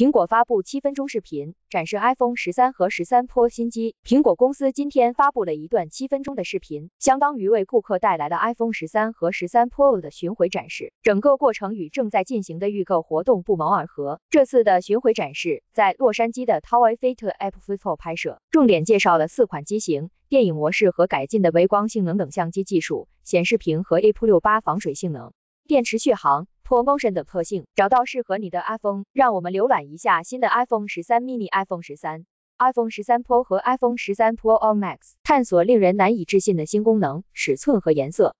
苹果发布七分钟视频，展示 iPhone 十三和十三 Pro 新机。苹果公司今天发布了一段七分钟的视频，相当于为顾客带来了 iPhone 十三和十三 Pro 的巡回展示。整个过程与正在进行的预购活动不谋而合。这次的巡回展示在洛杉矶的 Tower Theater Apple Store 拍摄，重点介绍了四款机型、电影模式和改进的微光性能等相机技术、显示屏和 A P 六八防水性能、电池续航。Promotion 等特性，找到适合你的 iPhone。让我们浏览一下新的 iPhone 十三 mini、iPhone 十三、iPhone 十三 Pro 和 iPhone 十三 Pro Max，探索令人难以置信的新功能、尺寸和颜色。